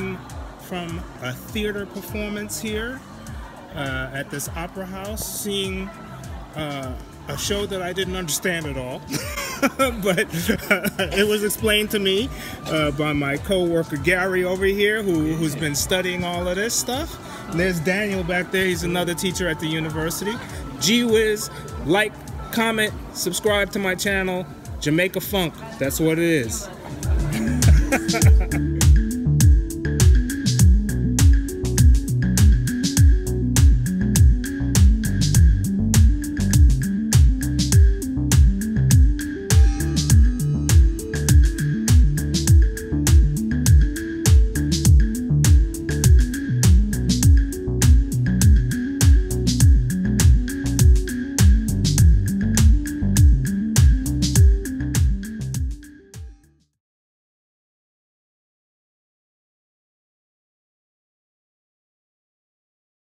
came from a theater performance here uh, at this opera house, seeing uh, a show that I didn't understand at all. but uh, it was explained to me uh, by my co-worker Gary over here, who, who's been studying all of this stuff. And there's Daniel back there. He's another teacher at the university. Gwiz, like, comment, subscribe to my channel. Jamaicafunk, that's what it is.